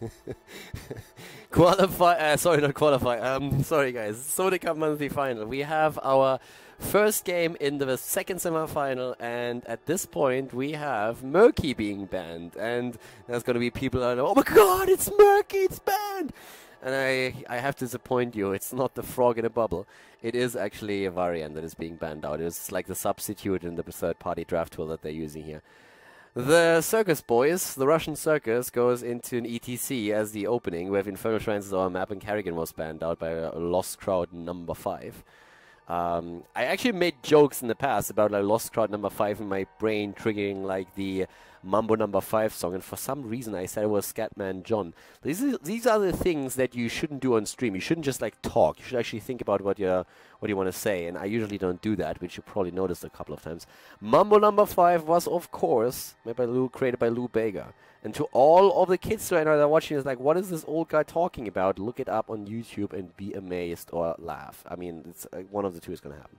qualify. Uh, sorry, not qualify. Um, sorry, guys. ZOTAC Cup monthly final. We have our first game in the second semi-final, and at this point we have Murky being banned, and there's going to be people are, oh my god, it's Murky, it's banned. And I, I have to disappoint you. It's not the frog in a bubble. It is actually a variant that is being banned out. It's like the substitute in the third-party draft tool that they're using here. The Circus Boys, the Russian Circus, goes into an ETC as the opening. We have Infernal Shrines as our map, and Kerrigan was banned out by Lost Crowd number 5. Um, I actually made jokes in the past about like Lost Crowd number 5 in my brain triggering like the Mambo number 5 song, and for some reason I said it was Scatman John. These are, these are the things that you shouldn't do on stream. You shouldn't just like talk. You should actually think about what you what you want to say, and I usually don't do that, which you probably noticed a couple of times. Mambo number 5 was, of course, made by Lou, created by Lou Bega. And to all of the kids right now that are watching, is like, what is this old guy talking about? Look it up on YouTube and be amazed or laugh. I mean, it's uh, one of the two is going to happen.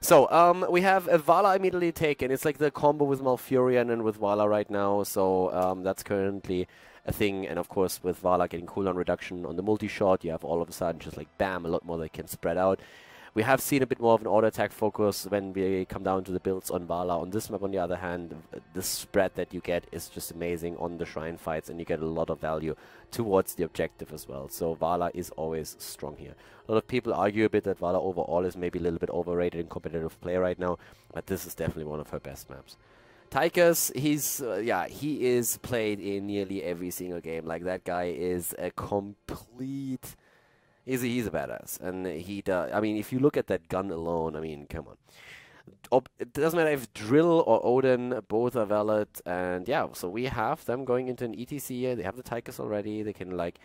So, um, we have a Valla immediately taken. It's like the combo with Malfurion and with Valla right now. So, um, that's currently a thing. And of course, with Valla getting cooldown reduction on the multi shot, you have all of a sudden just like bam, a lot more that can spread out. We have seen a bit more of an auto attack focus when we come down to the builds on Valla. On this map, on the other hand, the spread that you get is just amazing on the shrine fights, and you get a lot of value towards the objective as well. So Valla is always strong here. A lot of people argue a bit that Valla overall is maybe a little bit overrated in competitive play right now, but this is definitely one of her best maps. Tychus, he's uh, yeah, he is played in nearly every single game. Like that guy is a complete he's a, he's a badass, and he does. I mean, if you look at that gun alone, I mean, come on. It doesn't matter if Drill or Odin, both are valid, and yeah, so we have them going into an ETC here. They have the Tychus already. They can like,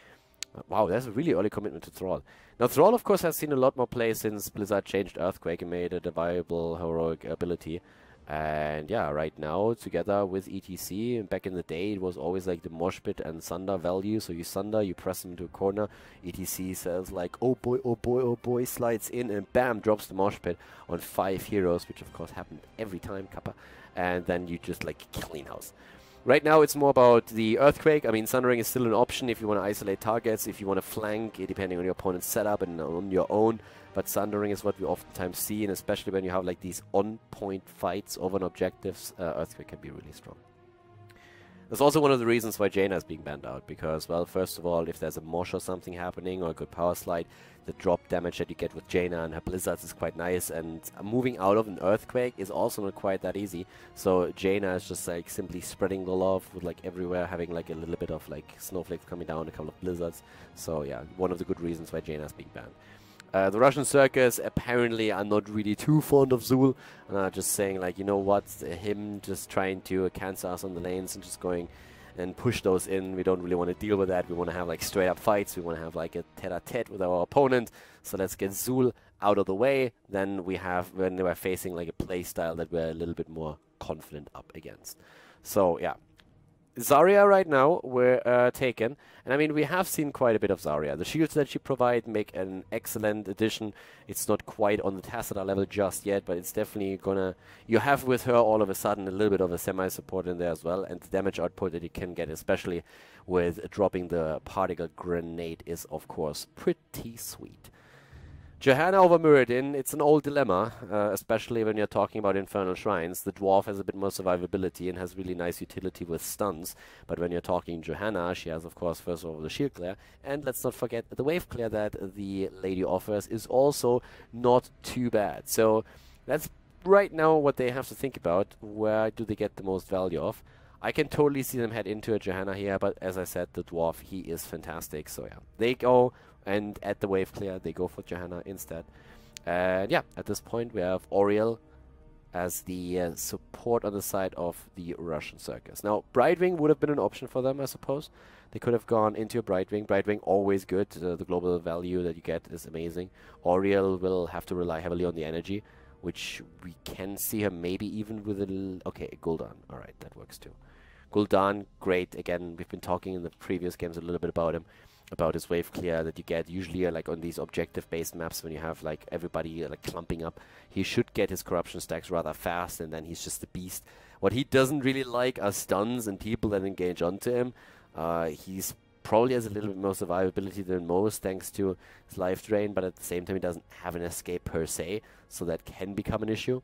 wow, that's a really early commitment to Thrall. Now Thrall, of course, has seen a lot more play since Blizzard changed Earthquake and made it a viable heroic ability. And yeah, right now, together with ETC, back in the day, it was always like the mosh pit and Sunder value. So you Sunder, you press them into a corner, ETC says like, oh boy, oh boy, oh boy, slides in and bam, drops the mosh pit on five heroes, which of course happened every time, Kappa. And then you just like clean house. Right now, it's more about the Earthquake. I mean, Sundering is still an option if you want to isolate targets, if you want to flank, eh, depending on your opponent's setup and on your own. But Sundering is what we oftentimes see, and especially when you have like these on-point fights over an objectives, uh, Earthquake can be really strong. That's also one of the reasons why Jaina is being banned out, because, well, first of all, if there's a mosh or something happening or a good power slide, the drop damage that you get with Jaina and her blizzards is quite nice, and moving out of an earthquake is also not quite that easy. So Jaina is just like simply spreading the love with like everywhere, having like a little bit of like snowflakes coming down, a couple of blizzards. So yeah, one of the good reasons why Jaina is being banned. Uh, the Russian circus apparently are not really too fond of Zul and are just saying like, you know what, him just trying to cancel us on the lanes and just going and push those in. We don't really want to deal with that. We want to have like straight up fights. We want to have like a tete-a-tete with our opponent. So let's get Zul out of the way. Then we have when we're facing like a play style that we're a little bit more confident up against. So yeah, Zarya right now were uh, taken, and I mean we have seen quite a bit of Zarya. The shields that she provides make an excellent addition. It's not quite on the Tassadar level just yet, but it's definitely gonna. You have with her all of a sudden a little bit of a semi-support in there as well, and the damage output that you can get, especially with dropping the particle grenade, is of course pretty sweet. Johanna over Muradin, it's an old dilemma, uh, especially when you're talking about Infernal Shrines. The Dwarf has a bit more survivability and has really nice utility with stuns, but when you're talking Johanna, she has, of course, first of all, the Shield Clear, and let's not forget the Wave Clear that the Lady offers is also not too bad. So that's right now what they have to think about. Where do they get the most value of? I can totally see them head into a Johanna here, but as I said, the Dwarf, he is fantastic. So yeah, they go and at the wave clear, they go for Johanna instead. And yeah, at this point, we have Auriel as the uh, support on the side of the Russian circus. Now, Brightwing would have been an option for them, I suppose. They could have gone into a Brightwing. Brightwing always good. The global value that you get is amazing. Auriel will have to rely heavily on the energy, which we can see her maybe even with a. Okay, Gul'dan. Alright, that works too. Gul'dan, great. Again, we've been talking in the previous games a little bit about him about his wave clear that you get usually like on these objective based maps when you have like everybody like clumping up. He should get his corruption stacks rather fast and then he's just a beast. What he doesn't really like are stuns and people that engage onto him. Uh, he's probably has a little bit more survivability than most thanks to his life drain, but at the same time he doesn't have an escape per se, so that can become an issue.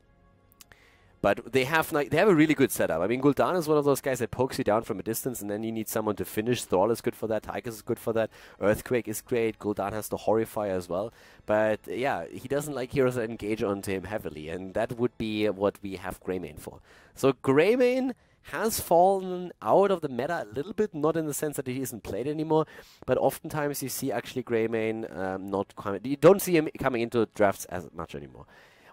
But they have like they have a really good setup. I mean, Gul'dan is one of those guys that pokes you down from a distance, and then you need someone to finish. Thrall is good for that. Tychus is good for that. Earthquake is great. Gul'dan has the Horrify as well. But yeah, he doesn't like heroes that engage onto him heavily, and that would be what we have Greymane for. So Greymane has fallen out of the meta a little bit, not in the sense that he isn't played anymore, but oftentimes you see actually Greymane um, not coming. You don't see him coming into drafts as much anymore.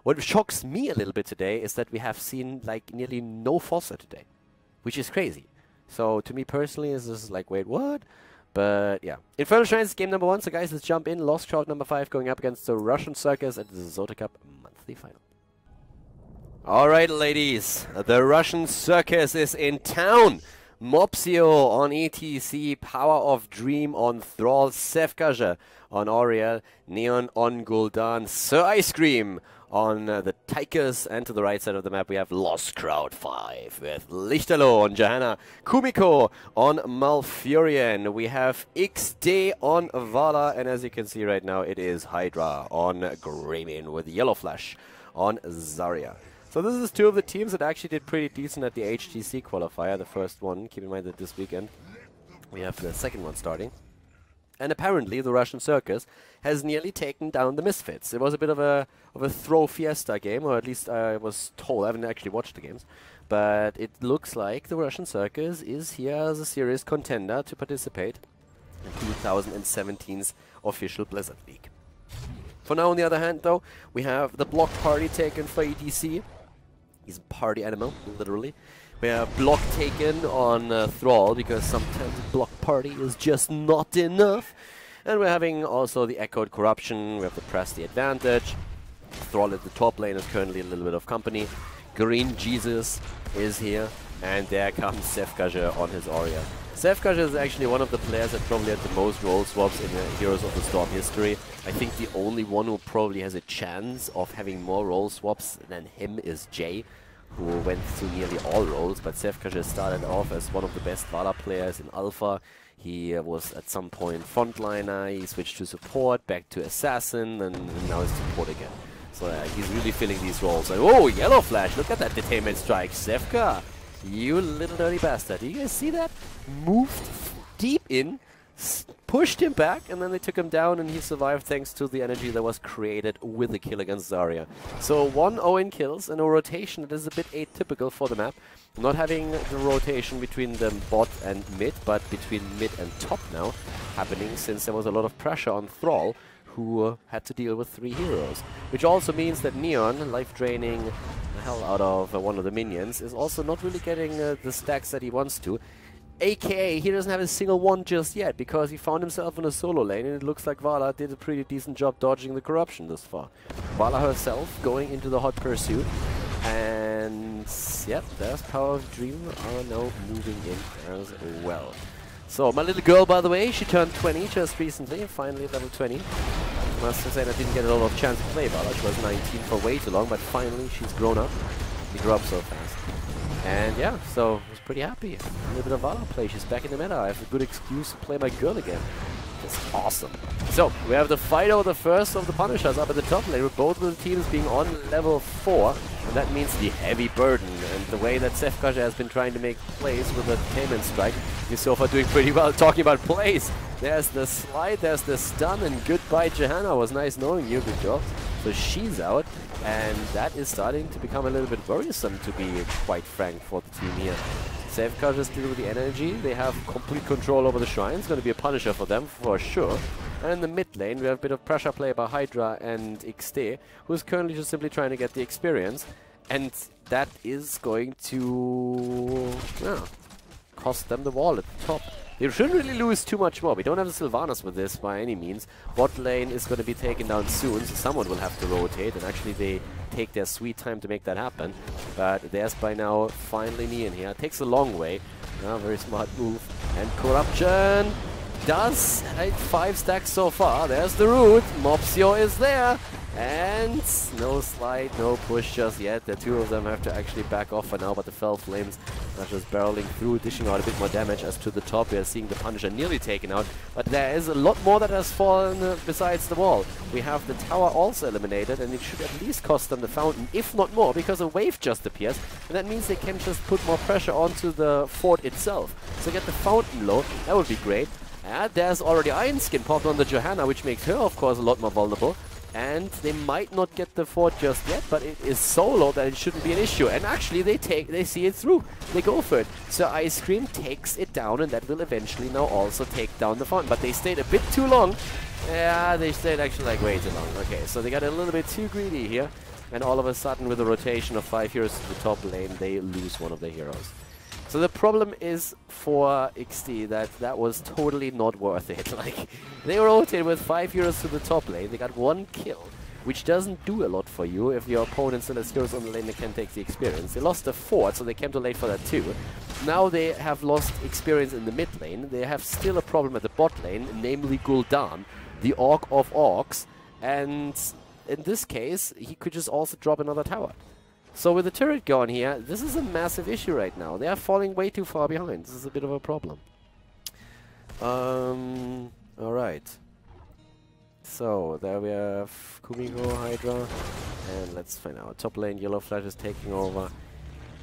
What shocks me a little bit today is that we have seen like nearly no Falstad today, which is crazy. So to me personally, this is like, wait, what? But yeah, Infernal Shrines game number one. So guys, let's jump in. Lost Crowd number five going up against the Russian Circus at the ZOTAC Cup monthly final. All right, ladies, the Russian Circus is in town. Mopsio on ETC, Power of Dream on Thrall, Sefkaja on Auriel, Neon on Gul'dan, Sir Ice Cream on uh, the Tychus, and to the right side of the map we have Lost Crowd 5 with Lichterloh on Johanna, Kumiko on Malfurion, we have XD on Valla, and as you can see right now it is Hydra on Greymane with Yellow Flash on Zarya. So this is two of the teams that actually did pretty decent at the HGC qualifier, the first one, keep in mind that this weekend we have the second one starting. And apparently, the Russian circus has nearly taken down the Misfits. It was a bit of a of a throw fiesta game, or at least I was told. I haven't actually watched the games, but it looks like the Russian circus is here as a serious contender to participate in 2017's official Blizzard League. For now, on the other hand, though, we have the block party taken for ETC. He's a party animal, literally. We have block taken on uh, Thrall because sometimes block party is just not enough. And we're having also the Echoed Corruption, we have to press the advantage. Thrall at the top lane is currently a little bit of company. Green Jesus is here, and there comes Sefkaja on his Auriel. Sefkaja is actually one of the players that probably had the most role swaps in the Heroes of the Storm history. I think the only one who probably has a chance of having more role swaps than him is Jay who went through nearly all roles, but Sefkaja started off as one of the best Valla players in Alpha. He uh, was at some point frontliner, he switched to support, back to assassin, and, and now he's support again. So uh, he's really filling these roles. And, oh, Yellow Flash, look at that detainment strike. Sefka, you little dirty bastard. Do you guys see that? Moved deep in, pushed him back, and then they took him down, and he survived thanks to the energy that was created with the kill against Zarya. So one Owen kills and a rotation that is a bit atypical for the map. Not having the rotation between the bot and mid, but between mid and top now happening since there was a lot of pressure on Thrall, who uh, had to deal with three heroes. Which also means that Neon, life draining the hell out of uh, one of the minions, is also not really getting uh, the stacks that he wants to. AKA, he doesn't have a single one just yet because he found himself in a solo lane and it looks like Valla did a pretty decent job dodging the corruption this far. Valla herself going into the hot pursuit and yep, there's Power of Dream oh, are now moving in as well. So my little girl, by the way, she turned 20 just recently, finally level 20. I must say I didn't get a lot of chance to play Valla, She was 19 for way too long, but finally she's grown up. She grew up so fast. And yeah, so I was pretty happy. A little bit of Valla play. She's back in the meta. I have a good excuse to play my girl again. That's awesome. So, we have the Fido, the first of the Punishers up at the top lane, with both of the teams being on level 4. And that means the heavy burden. And the way that Sefkaja has been trying to make plays with the Tainment Strike, he's so far doing pretty well. Talking about plays, there's the slide, there's the stun, and goodbye Johanna. Was nice knowing you, good job. So she's out. And that is starting to become a little bit worrisome, to be quite frank, for the team here. Safeguard is still with the energy. They have complete control over the shrine. It's going to be a punisher for them, for sure. And in the mid lane, we have a bit of pressure play by Hydra and XD, who's currently just simply trying to get the experience. And that is going to yeah, cost them the wall at the top. They shouldn't really lose too much more. We don't have the Sylvanas with this by any means. Bot lane is going to be taken down soon, so someone will have to rotate. And actually, they take their sweet time to make that happen. But there's by now finally Neon here. Takes a long way. Yeah, very smart move. And Corruption does eight, five stacks so far. There's the root. Mopsio is there. And no slide, no push just yet. The two of them have to actually back off for now, but the Fel Flames That's just barreling through, dishing out a bit more damage. As to the top, we are seeing the Punisher nearly taken out. But there is a lot more that has fallen uh, besides the wall. We have the tower also eliminated, and it should at least cost them the fountain, if not more, because a wave just appears. And that means they can just put more pressure onto the fort itself. So get the fountain low, that would be great. And there's already Iron Skin popped on the Johanna, which makes her, of course, a lot more vulnerable and they might not get the fort just yet, but it is so low that it shouldn't be an issue. And actually, they take, they see it through. They go for it. So Ice Cream takes it down, and that will eventually now also take down the fountain. But they stayed a bit too long. Yeah, they stayed actually like way too long. Okay, so they got a little bit too greedy here, and all of a sudden, with a rotation of five heroes to the top lane, they lose one of their heroes. So the problem is for XD that that was totally not worth it. Like, they rotated with 5 heroes to the top lane, they got one kill, which doesn't do a lot for you if your opponent still has heroes on the lane that can take the experience. They lost the fort, so they came too late for that too. Now they have lost experience in the mid lane, they have still a problem at the bot lane, namely Gul'dan, the Orc of Orcs, and in this case, he could just also drop another tower. So with the turret gone here, this is a massive issue right now. They are falling way too far behind. This is a bit of a problem. Um, alright. So, there we have Kumiko, Hydra, and let's find out. Top lane, Yellow Flash is taking over.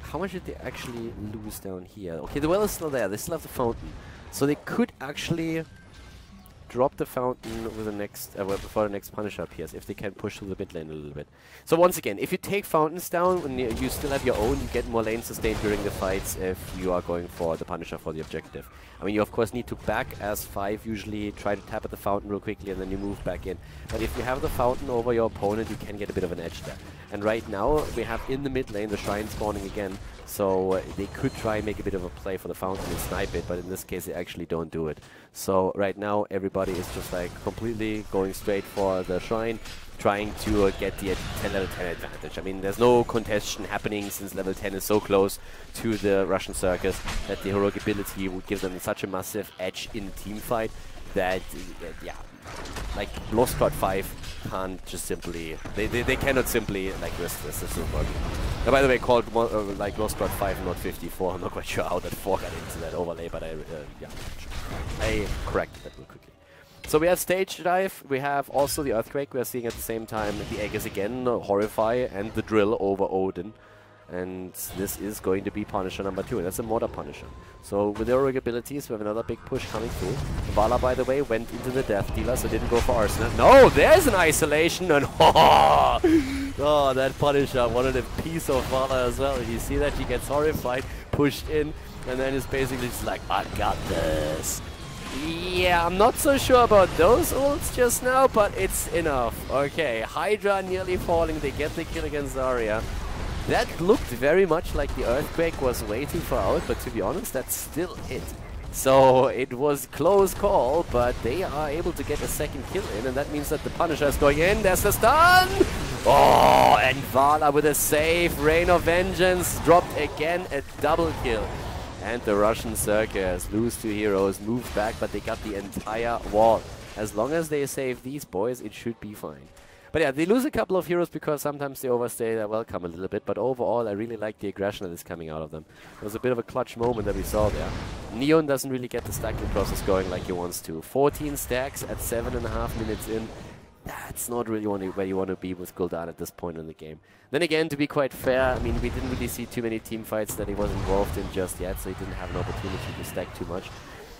How much did they actually lose down here? Okay, the well is still there. They still have the fountain. So they could actually drop the fountain with the next uh, before the next Punisher appears if they can push through the mid lane a little bit. So once again, if you take fountains down and you still have your own, you get more lane sustain during the fights if you are going for the Punisher for the objective. I mean, you of course need to back as 5 usually, try to tap at the fountain real quickly and then you move back in. But if you have the fountain over your opponent, you can get a bit of an edge there. And right now, we have in the mid lane the Shrine spawning again, so uh, they could try and make a bit of a play for the fountain and snipe it, but in this case they actually don't do it. So right now everybody is just like completely going straight for the shrine, trying to uh, get the 10 level 10 advantage. I mean, there's no contestation happening since level 10 is so close to the Russian circus that the heroic ability would give them such a massive edge in the team fight that, uh, yeah, like Lost Crowd 5 can't just simply they, they, they cannot simply like risk this this is work. Uh, by the way called uh, like Lost Crowd 5 not 54 I'm not quite sure how that 4 got into that overlay but I uh, yeah. I corrected that real quickly. So we have Stage Dive, we have also the Earthquake, we are seeing at the same time the Aegis again, Horrify, and the Drill over Odin. And this is going to be Punisher number two, and that's a Mortar Punisher. So with the abilities, we have another big push coming through. Valla, by the way, went into the Death Dealer, so didn't go for Arsenal. No, there's an Isolation, and oh, oh, that Punisher wanted a piece of Valla as well. You see that? He gets horrified, pushed in, and then is basically just like, I got this. Yeah, I'm not so sure about those ults just now, but it's enough. Okay, Hydra nearly falling, they get the kill against Zarya. That looked very much like the Earthquake was way too far out, but to be honest, that's still it. So it was close call, but they are able to get a second kill in, and that means that the Punisher is going in. There's the stun! Oh, and Valla with a save. Rain of Vengeance dropped again a double kill. And the Russian Circus lose two heroes, move back, but they got the entire wall. As long as they save these boys, it should be fine. But yeah, they lose a couple of heroes because sometimes they overstay their welcome a little bit, but overall I really like the aggression that is coming out of them. It was a bit of a clutch moment that we saw there. Neon doesn't really get the stacking process going like he wants to. 14 stacks at 7.5 minutes in. That's not really where you want to be with Gul'dan at this point in the game. Then again, to be quite fair, I mean, we didn't really see too many team fights that he was involved in just yet, so he didn't have an opportunity to stack too much.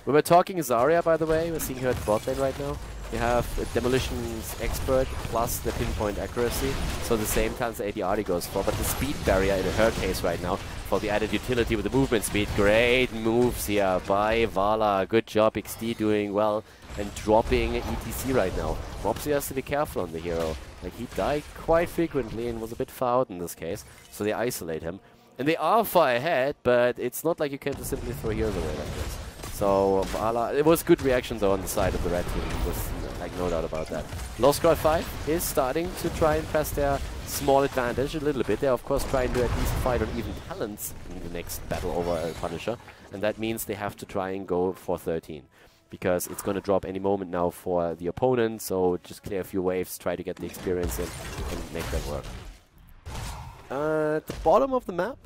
We were talking Zarya, by the way. We're seeing her at bot lane right now. We have a Demolition's Expert plus the pinpoint accuracy. So the same times the AD goes for. But the speed barrier in her case right now for the added utility with the movement speed. Great moves here by Valla. Good job, XD doing well and dropping ETC right now. Mopsy has to be careful on the hero. Like he died quite frequently and was a bit far out in this case. So they isolate him. And they are far ahead, but it's not like you can just simply throw heroes away like this. So Valla, it was good reaction though on the side of the red team. Was like no doubt about that. Lost Crowd 5 is starting to try and press their small advantage a little bit. They're of course trying to at least fight on even talents in the next battle over a Punisher. And that means they have to try and go for 13 because it's going to drop any moment now for the opponent. So just clear a few waves, try to get the experience in, and make that work. Uh, at the bottom of the map,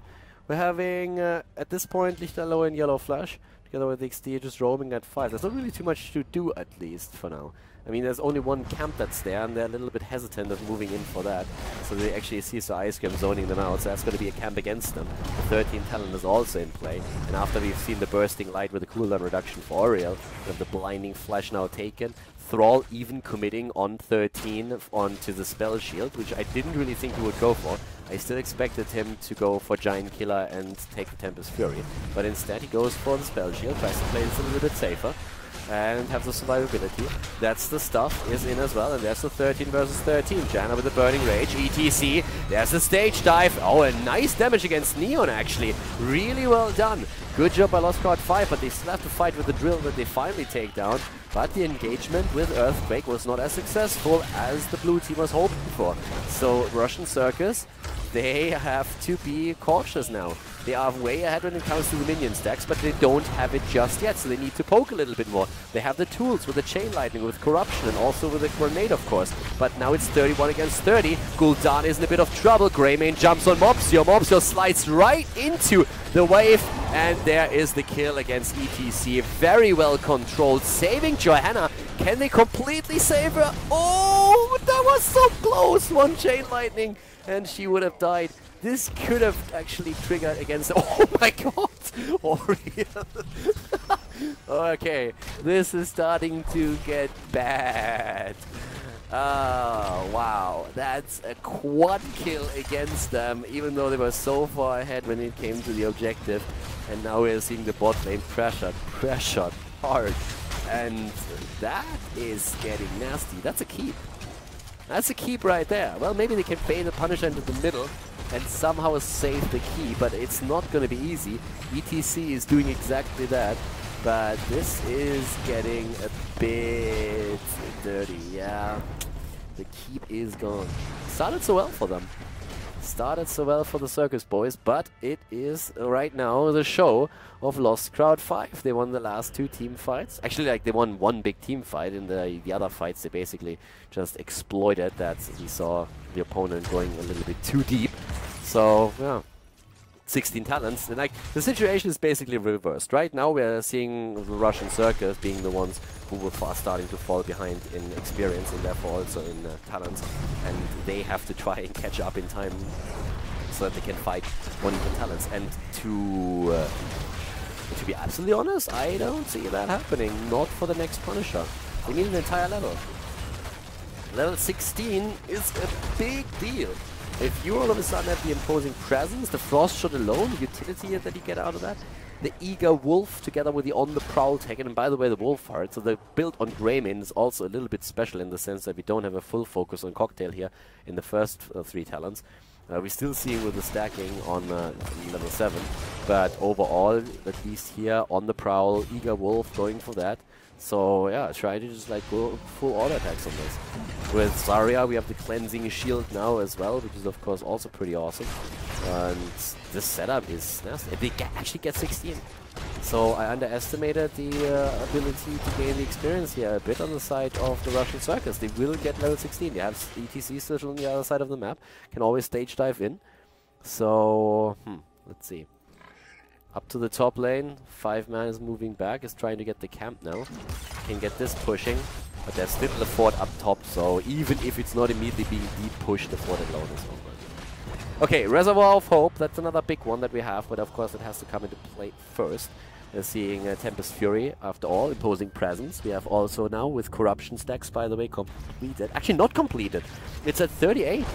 We're having, uh, at this point, Lichterloh and Yellow Flash, together with the XD just roaming at 5. There's not really too much to do, at least, for now. I mean, there's only one camp that's there, and they're a little bit hesitant of moving in for that. So they actually see so Ice Cream zoning them out, so that's going to be a camp against them. The 13 talent is also in play, and after we've seen the Bursting Light with the cooldown reduction for Auriel, we have the Blinding Flash now taken, Thrall even committing on 13 onto the Spell Shield, which I didn't really think he would go for. I still expected him to go for Giant Killer and take the Tempest Fury, but instead he goes for the Spell Shield, tries to play this a little bit safer and have the survivability. That's the stuff is in as well, and there's the 13 versus 13. Johanna with the Burning Rage, ETC, there's the stage dive. Oh, a nice damage against Neon, actually. Really well done. Good job by Lost Crowd 5, but they still have to fight with the drill that they finally take down. But the engagement with Earthquake was not as successful as the blue team was hoping for. So Russian Circus they have to be cautious now. They are way ahead when it comes to the minion stacks, but they don't have it just yet, so they need to poke a little bit more. They have the tools with the Chain Lightning, with Corruption, and also with the Grenade, of course. But now it's 31 against 30. Gul'dan is in a bit of trouble. Greymane jumps on Mopsio. Mopsio slides right into the wave, and there is the kill against ETC. Very well controlled, saving Johanna. Can they completely save her? Oh, that was so close! One Chain Lightning and she would have died. This could have actually triggered against... Oh my god! Oh, Auriel! okay, this is starting to get bad. Oh, wow. That's a quad kill against them, even though they were so far ahead when it came to the objective. And now we're seeing the bot lane pressured, pressured hard. And that is getting nasty. That's a keep. That's a keep right there. Well, maybe they can bait the Punisher into the middle and somehow save the key, but it's not going to be easy. ETC is doing exactly that, but this is getting a bit dirty, yeah. The keep is gone. Started so well for them. Started so well for the Circus Boys, but it is right now the show of Lost Crowd 5. They won the last two team fights. Actually, like they won one big team fight. In the, the other fights, they basically just exploited that we saw the opponent going a little bit too deep. So, yeah. 16 talents. And like the situation is basically reversed. Right now we're seeing the Russian Circus being the ones who were starting to fall behind in experience and therefore also in uh, talents. And they have to try and catch up in time so that they can fight one even talents. And to uh, to be absolutely honest, I don't see that happening. Not for the next Punisher. They need an entire level. Level 16 is a big deal. If you all of a sudden have the imposing presence, the frost shot alone, the utility that you get out of that, the eager wolf together with the on the prowl tag, and by the way the wolf heart, so the build on Greymane is also a little bit special in the sense that we don't have a full focus on cocktail here in the first uh, three talents. Uh, we're still seeing with the stacking on uh, level 7, but overall, at least here on the prowl, eager wolf going for that. So yeah, try to just like go full auto attacks on this. With Zarya, we have the cleansing shield now as well, which is of course also pretty awesome. And this setup is nasty. They get, actually get 16. So I underestimated the uh, ability to gain the experience here a bit on the side of the Russian Circus. They will get level 16. They have ETC still on the other side of the map. Can always stage dive in. So, hmm, let's see. Up to the top lane, five man is moving back, is trying to get the camp now. Can get this pushing, but there's still the fort up top, so even if it's not immediately being deep pushed, the fort alone is over. Okay, Reservoir of Hope, that's another big one that we have, but of course it has to come into play first. Seeing uh, Tempest Fury, after all, imposing presence. We have also now, with Corruption stacks, by the way, completed. Actually, not completed. It's at 38.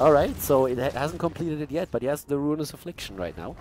Alright, so it ha hasn't completed it yet, but he has the Ruinous Affliction right now.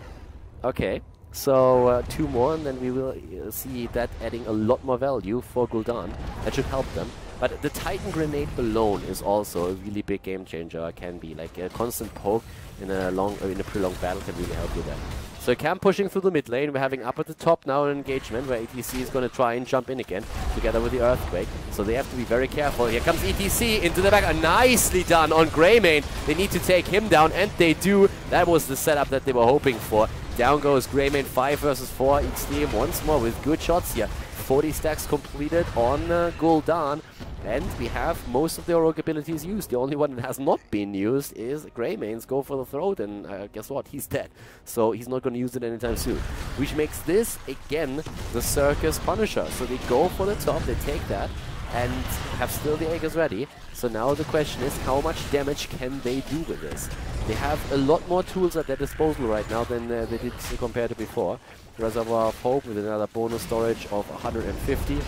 Okay, so uh, two more and then we will uh, see that adding a lot more value for Gul'dan. That should help them. But the Titan Grenade alone is also a really big game changer, can be. Like a constant poke in a long, uh, in a prolonged battle can really help you there. So Cam pushing through the mid lane. We're having up at the top now an engagement where ETC is going to try and jump in again together with the Earthquake. So they have to be very careful. Here comes ETC into the back. Uh, nicely done on Greymane. They need to take him down, and they do. That was the setup that they were hoping for. Down goes Greymane 5 versus 4. Each team once more with good shots here. 40 stacks completed on uh, Gul'dan. And we have most of the heroic abilities used. The only one that has not been used is Greymane go for the throat, and uh, guess what? He's dead. So he's not going to use it anytime soon. Which makes this, again, the Circus Punisher. So they go for the top, they take that, and have still the Aegis ready. So now the question is, how much damage can they do with this? They have a lot more tools at their disposal right now than uh, they did compared to before. Reservoir of Hope with another bonus storage of 150.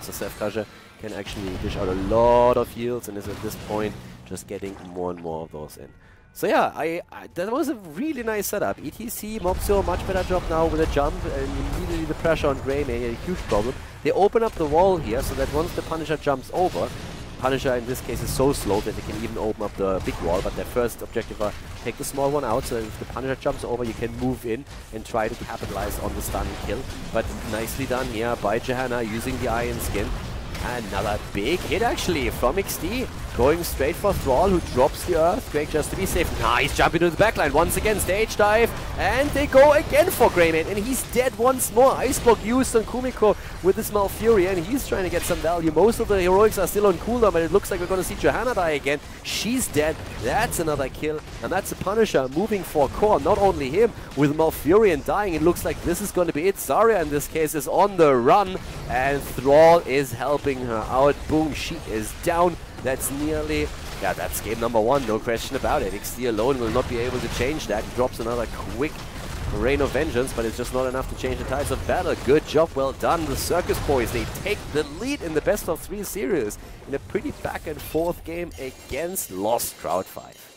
So Seth can actually dish out a lot of heals and is at this point just getting more and more of those in. So yeah, I, I, that was a really nice setup. ETC, Mopsio, much better job now with a jump and immediately the pressure on Greymane, a huge problem. They open up the wall here so that once the Punisher jumps over, Punisher in this case is so slow that they can even open up the big wall, but their first objective are take the small one out, so if the Punisher jumps over, you can move in and try to capitalize on the stun kill. But nicely done here by Johanna using the Iron Skin. Another big hit actually from XD. Going straight for Thrall, who drops the Earthquake just to be safe. Nice jump into the backline. Once again, stage dive. And they go again for Greymane. And he's dead once more. Ice Block used on Kumiko with this Malfurion. And he's trying to get some value. Most of the heroics are still on cooldown, but it looks like we're going to see Johanna die again. She's dead. That's another kill. And that's a Punisher moving for core. Not only him, with Malfurion dying, it looks like this is going to be it. Zarya, in this case, is on the run. And Thrall is helping her out. Boom, she is down. That's nearly, yeah, that's game number one, no question about it. XD alone will not be able to change that. He drops another quick Rain of Vengeance, but it's just not enough to change the tides of battle. Good job, well done. The Circus Boys, they take the lead in the best of three series in a pretty back and forth game against Lost Crowd 5.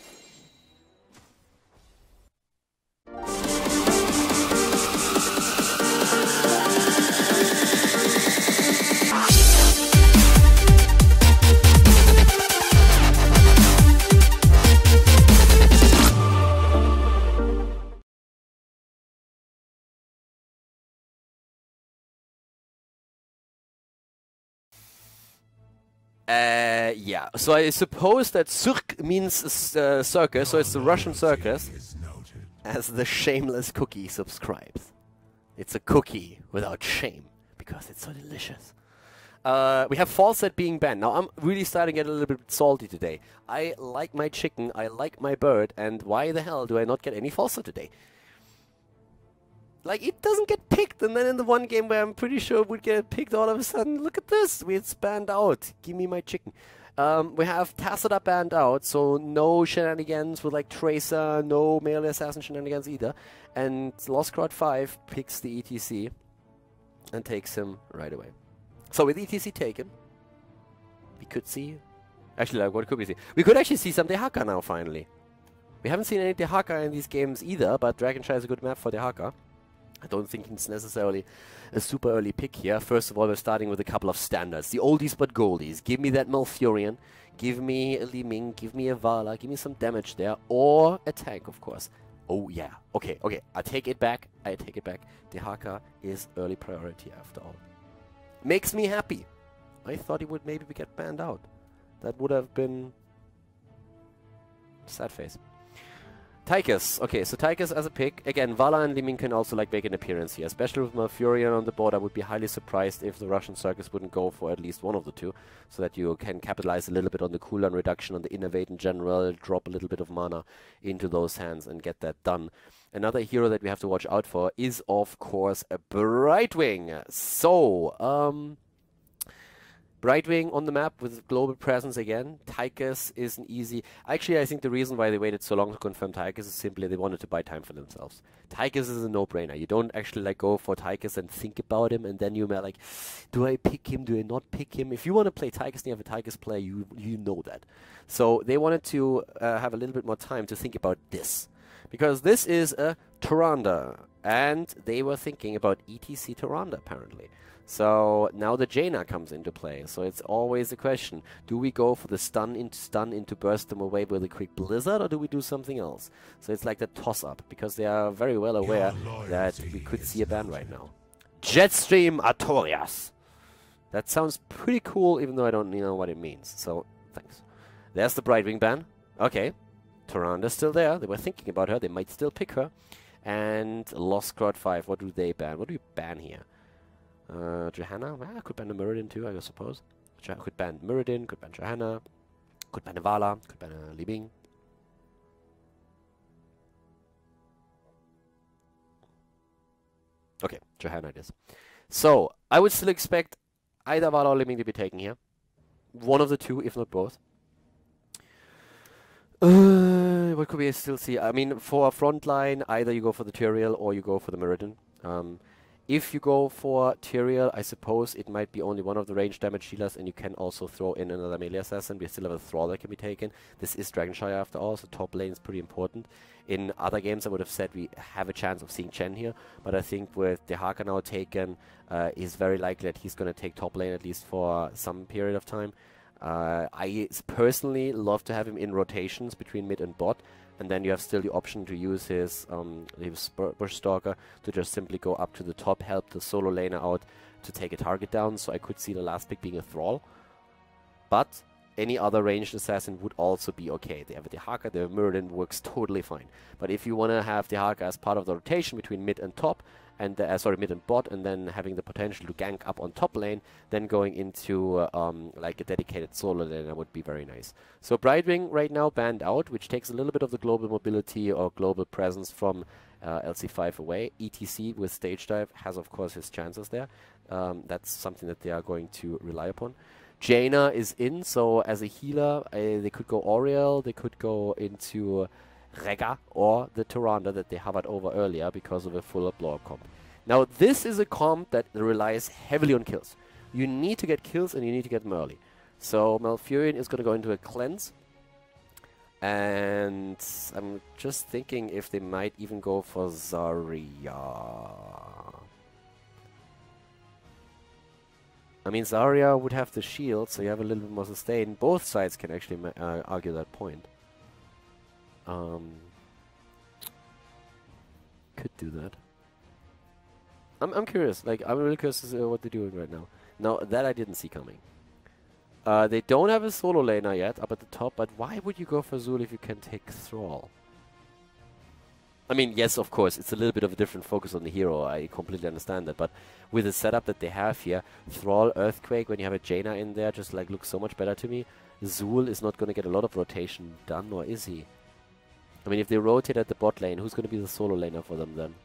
Uh, yeah, so I suppose that Cirque means uh, circus, so it's the Russian circus, as the shameless cookie subscribes. It's a cookie without shame, because it's so delicious. Uh, we have Falstad being banned. Now, I'm really starting to get a little bit salty today. I like my chicken, I like my bird, and why the hell do I not get any Falstad today? Like, it doesn't get picked, and then in the one game where I'm pretty sure it would get picked all of a sudden, look at this, we banned out. Give me my chicken. Um, we have Tacita banned out, so no shenanigans with like Tracer, no melee assassin shenanigans either. And Lost Crowd 5 picks the ETC and takes him right away. So with ETC taken, we could see... Actually, like, what could we see? We could actually see some Dehaka now, finally. We haven't seen any Dehaka in these games either, but Dragonshire is a good map for Dehaka. I don't think it's necessarily a super early pick here. First of all, we're starting with a couple of standards. The oldies but goldies. Give me that Malfurion. Give me a Li Ming. Give me a Valla. Give me some damage there. Or a tank, of course. Oh, yeah. Okay, okay. I take it back. I take it back. The Dehaka is early priority after all. Makes me happy. I thought he would maybe get banned out. That would have been... Sad face. Tychus. Okay, so Tychus as a pick. Again, Valla and Li Ming can also like make an appearance here. Especially with Malfurion on the board, I would be highly surprised if the Russian Circus wouldn't go for at least one of the two. So that you can capitalize a little bit on the cooldown reduction, on the Innervate in general, drop a little bit of mana into those hands and get that done. Another hero that we have to watch out for is, of course, a Brightwing. So, um... Brightwing on the map with global presence again. Tychus is an easy. Actually, I think the reason why they waited so long to confirm Tychus is simply they wanted to buy time for themselves. Tychus is a no-brainer. You don't actually like go for Tychus and think about him, and then you're like, do I pick him? Do I not pick him? If you want to play Tychus and you have a Tychus player, you you know that. So they wanted to uh, have a little bit more time to think about this, because this is a Tyrande, and they were thinking about ETC Tyrande apparently. So now the Jaina comes into play. So it's always a question: Do we go for the stun into stun into burst them away with a quick blizzard, or do we do something else? So it's like the toss-up because they are very well aware that we could see a ban right now. Jetstream Artorias. That sounds pretty cool, even though I don't know what it means. So thanks. There's the Brightwing ban. Okay, Tyrande's still there. They were thinking about her. They might still pick her. And Lost Crowd 5. What do they ban? What do we ban here? Uh, Johanna, well, I could ban a Muradin too, I suppose. I could ban Muradin, could ban Johanna, could ban a Valla, could ban a Li Ming. Okay, Johanna it is. So, I would still expect either Valla or Li Ming to be taken here. One of the two, if not both. Uh, what could we still see? I mean, for a front line, either you go for the Tyrael or you go for the Muradin. Um, if you go for Tyrael, I suppose it might be only one of the range damage healers, and you can also throw in another melee assassin. We still have a Thrall that can be taken. This is Dragonshire after all, so top lane is pretty important. In other games, I would have said we have a chance of seeing Chen here, but I think with Dehaka now taken, uh, it's very likely that he's going to take top lane at least for some period of time. Uh, I personally love to have him in rotations between mid and bot, and then you have still the option to use his, um, his Bush Stalker to just simply go up to the top, help the solo laner out to take a target down. So I could see the last pick being a Thrall. But any other ranged assassin would also be okay. They have Dehaka, the Muradin works totally fine. But if you want to have Dehaka as part of the rotation between mid and top, and uh, sorry mid and bot, and then having the potential to gank up on top lane, then going into uh, um, like a dedicated solo lane would be very nice. So Brightwing right now banned out, which takes a little bit of the global mobility or global presence from uh, LC5 away. ETC with stage dive has of course his chances there. Um, that's something that they are going to rely upon. Jaina is in, so as a healer, uh, they could go Auriel, they could go into Rehgar or the Tyrande that they hovered over earlier because of a full up comp. Now, this is a comp that relies heavily on kills. You need to get kills and you need to get them early. So Malfurion is going to go into a cleanse. And I'm just thinking if they might even go for Zarya. I mean, Zarya would have the shield, so you have a little bit more sustain. Both sides can actually uh, argue that point. Um, could do that. I'm I'm curious. Like I'm really curious to see what they're doing right now. Now that I didn't see coming. Uh, they don't have a solo laner yet up at the top, but why would you go for Zul if you can take Thrall? I mean, yes, of course, it's a little bit of a different focus on the hero. I completely understand that, but with the setup that they have here, Thrall, Earthquake, when you have a Jaina in there, just like looks so much better to me. Zul is not going to get a lot of rotation done, or is he? I mean, if they rotate at the bot lane, who's going to be the solo laner for them then?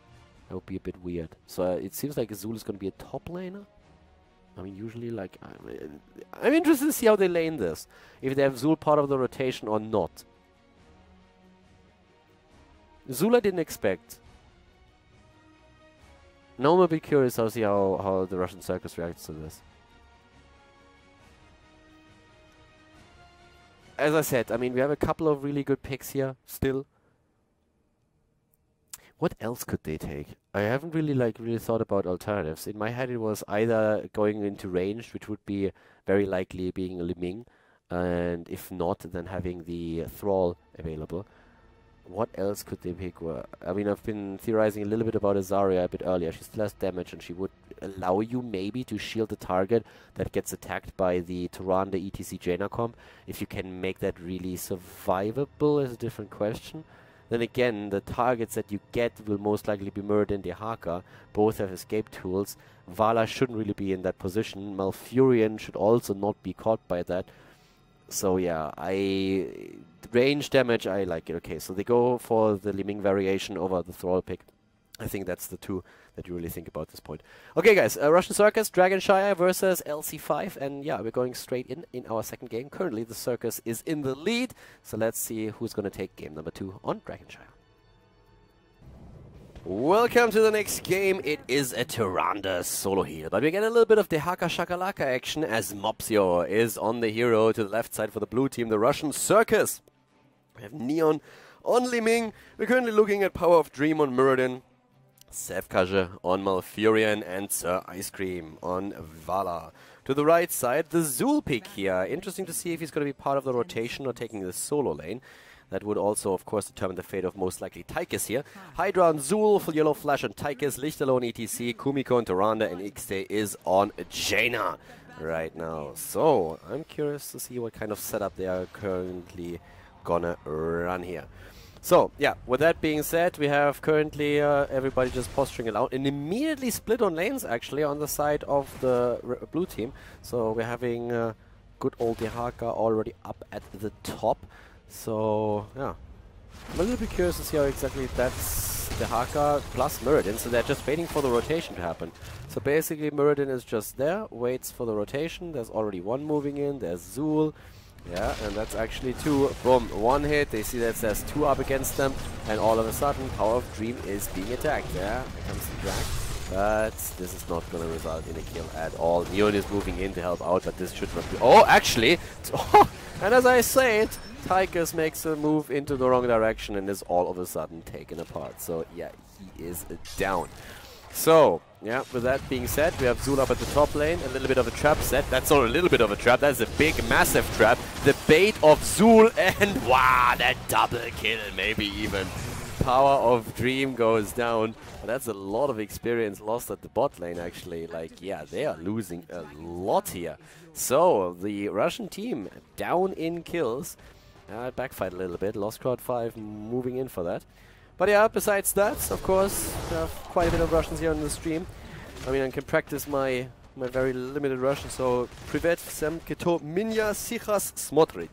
That would be a bit weird. So uh, it seems like a Zul is going to be a top laner. I mean, usually, like, I'm, I'm, interested to see how they lane this. If they have Zul part of the rotation or not. Zul I didn't expect. Now I'm a bit curious to see how, how the Russian circus reacts to this. As I said, I mean, we have a couple of really good picks here still. What else could they take? I haven't really like really thought about alternatives. In my head, it was either going into range, which would be very likely being a Li Ming, and if not, then having the Thrall available. What else could they pick? Well, I mean, I've been theorizing a little bit about a Zarya a bit earlier. She still has damage, and she would allow you maybe to shield the target that gets attacked by the Tyrande ETC Jaina comp. If you can make that really survivable is a different question. Then again, the targets that you get will most likely be Muradin Dehaka. Both have escape tools. Valla shouldn't really be in that position. Malfurion should also not be caught by that. So yeah, I range damage, I like it. Okay, so they go for the Li Ming variation over the Thrall pick. I think that's the two that you really think about this point. Okay, guys, uh, Russian Circus, Dragonshire versus LC5, and yeah, we're going straight in in our second game. Currently, the Circus is in the lead, so let's see who's going to take game number two on Dragonshire. Welcome to the next game. It is a Tyrande solo heal, but we get a little bit of the Haka Shakalaka action as Mopsio is on the hero to the left side for the blue team, the Russian Circus. We have Neon on Li Ming. We're currently looking at Power of Dream on Muradin. Sefkaja on Malfurion and Sir Ice Cream on Valla. To the right side, the Zul pick here. Interesting to see if he's going to be part of the rotation or taking the solo lane. That would also, of course, determine the fate of most likely Tychus here. Hydra on Zul, for Yellow Flash and Tychus, Lichterloh ETC, Kumiko and Tyrande, and XD is on Jaina right now. So, I'm curious to see what kind of setup they are currently gonna run here. So, yeah, with that being said, we have currently uh, everybody just posturing it out and immediately split on lanes, actually, on the side of the blue team. So we're having uh, good old Dehaka already up at the top. So, yeah. I'm a little bit curious to see how exactly that's Dehaka plus Muradin. So they're just waiting for the rotation to happen. So basically, Muradin is just there, waits for the rotation. There's already one moving in. There's Zul. Yeah, and that's actually two. Boom, one hit. They see that there's two up against them, and all of a sudden, Power of Dream is being attacked. Yeah, here comes the drag. But this is not going to result in a kill at all. Neon is moving in to help out, but this should not be... Oh, actually! Oh, and as I say it, Tychus makes a move into the wrong direction and is all of a sudden taken apart. So, yeah, he is down. So, yeah, with that being said, we have Zul up at the top lane, a little bit of a trap set. That's not a little bit of a trap, that's a big, massive trap. The bait of Zul, and wow, that double kill, maybe even. Power of Dream goes down. That's a lot of experience lost at the bot lane, actually. Like, yeah, they are losing a lot here. So, the Russian team down in kills. Uh, backfight a little bit. Lost Crowd 5 moving in for that. But yeah, besides that, of course, have quite a bit of Russians here on the stream. I mean, I can practice my my very limited Russian, so Privet, Sem, Keto, Minya, Sichas, Smotrit.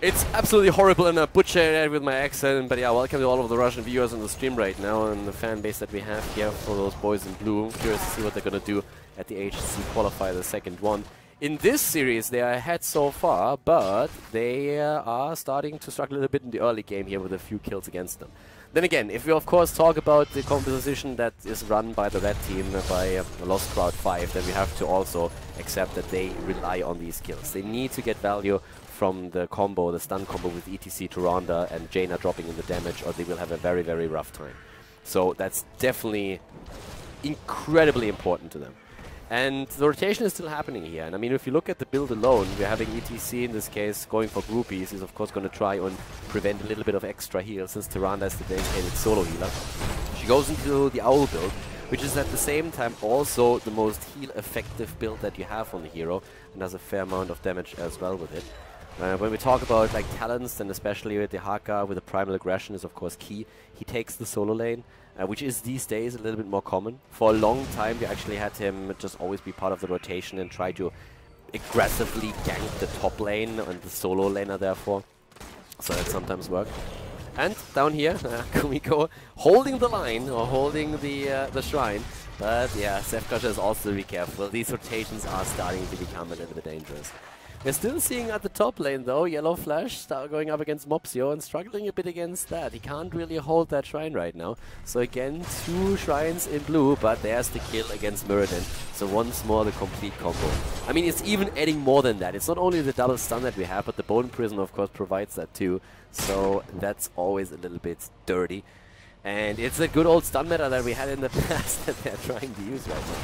It's absolutely horrible and I butcher it with my accent, but yeah, welcome to all of the Russian viewers on the stream right now and the fan base that we have here for those boys in blue. Curious to see what they're gonna do at the HC qualifier, the second one. In this series, they are ahead so far, but they uh, are starting to struggle a little bit in the early game here with a few kills against them. Then again, if we of course talk about the composition that is run by the red team, uh, by uh, Lost Crowd 5, then we have to also accept that they rely on these kills. They need to get value from the combo, the stun combo with ETC Tyrande and Jaina dropping in the damage, or they will have a very, very rough time. So that's definitely incredibly important to them. And the rotation is still happening here. And I mean, if you look at the build alone, we're having ETC in this case going for groupies. He's of course going to try and prevent a little bit of extra heal since Tyrande is the dedicated solo healer. She goes into the Owl build, which is at the same time also the most heal effective build that you have on the hero and has a fair amount of damage as well with it. Uh, when we talk about like talents, and especially with Dehaka with the primal aggression is of course key. He takes the solo lane, uh, which is these days a little bit more common. For a long time, we actually had him just always be part of the rotation and try to aggressively gank the top lane and the solo laner, therefore. So that sometimes worked. And down here, uh, Kumiko holding the line or holding the uh, the shrine. But yeah, Sefkaja is also to be careful. These rotations are starting to become a little bit dangerous. We're still seeing at the top lane though, Yellow Flash going up against Mopsio and struggling a bit against that. He can't really hold that shrine right now. So again, two shrines in blue, but there's the kill against Muradin. So once more the complete combo. I mean, it's even adding more than that. It's not only the double stun that we have, but the Bone Prison of course provides that too. So that's always a little bit dirty. And it's a good old stun meta that we had in the past that they're trying to use right now.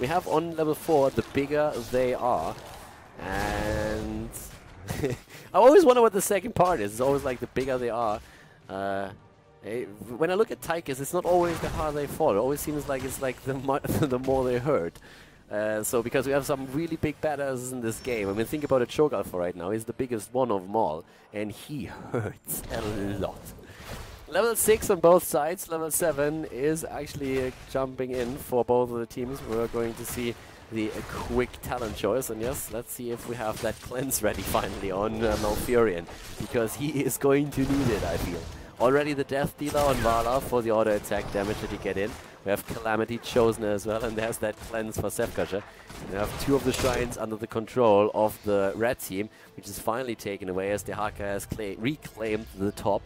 We have on level 4, the bigger they are, and I always wonder what the second part is. It's always like the bigger they are. Uh, eh, when I look at Tychus, it's not always the harder they fall. It always seems like it's like the, the more they hurt. Uh, so because we have some really big batters in this game. I mean, think about it, Cho'Gath for right now. He's the biggest one of them all, and he hurts a lot. Level 6 on both sides. Level 7 is actually uh, jumping in for both of the teams. We're going to see the quick talent choice. And yes, let's see if we have that cleanse ready finally on uh, Malfurion, because he is going to need it, I feel. Already the Death Dealer on Valla for the auto attack damage that you get in. We have Calamity chosen as well, and there's that cleanse for Sefkaja. We have two of the shrines under the control of the red team, which is finally taken away as Dehaka has reclaimed the top.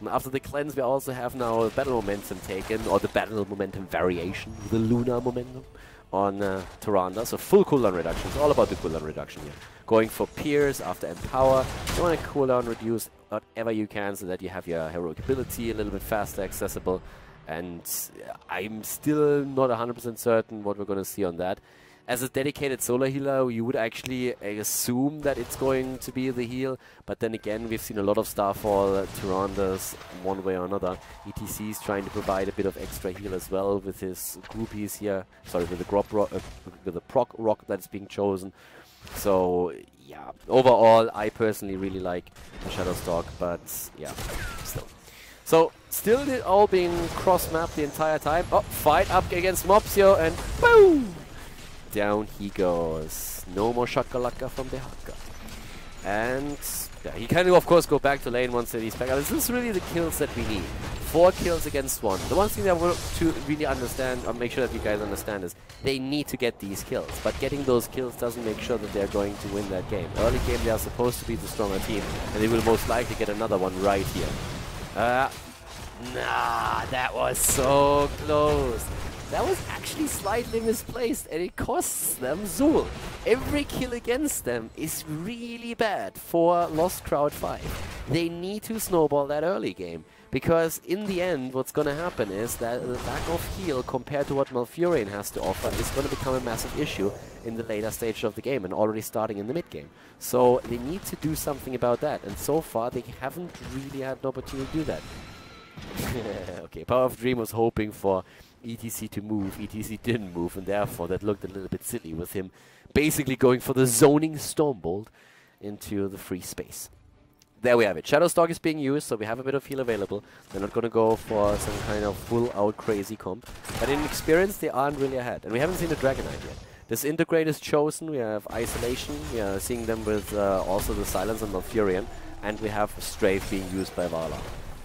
And after the cleanse, we also have now battle momentum taken, or the battle momentum variation, the lunar momentum on uh. So full cooldown reduction. It's all about the cooldown reduction here. Going for Pierce after Empower. You want to cooldown reduce whatever you can so that you have your heroic ability a little bit faster accessible. And I'm still not 100% certain what we're going to see on that as a dedicated solo healer, you would actually assume that it's going to be the heal, but then again, we've seen a lot of Starfall uh, Tyrandes one way or another. ETC is trying to provide a bit of extra heal as well with his groupies here, sorry, with the, grop rock, uh, with the Prog Rock that's being chosen. So yeah, overall, I personally really like the Shadowstalk, but yeah, still. So, still it all being cross-mapped the entire time. Oh, fight up against Mopsio, and boom! Down he goes. No more Shakalaka from Dehaka. And yeah, he can, of course, go back to lane once he's back. This is really the kills that we need. Four kills against one. The one thing that I want to really understand, or make sure that you guys understand, is they need to get these kills. But getting those kills doesn't make sure that they're going to win that game. Early game, they are supposed to be the stronger team, and they will most likely get another one right here. Uh, nah, that was so close. That was actually slightly misplaced and it costs them Zul. Every kill against them is really bad for Lost Crowd 5. They need to snowball that early game. Because in the end, what's going to happen is that the lack of heal compared to what Malfurion has to offer is going to become a massive issue in the later stage of the game and already starting in the mid game. So they need to do something about that. And so far, they haven't really had an opportunity to do that. okay, Power of Dream was hoping for ETC to move. ETC didn't move, and therefore that looked a little bit silly with him basically going for the zoning Stormbolt into the free space. There we have it. Shadowstalk is being used, so we have a bit of heal available. They're not going to go for some kind of full-out crazy comp. But in experience, they aren't really ahead. And we haven't seen the Dragon Knight yet. This Integrate is chosen. We have Isolation. We are seeing them with uh, also the Silence and Malfurion. And we have Strafe being used by Valla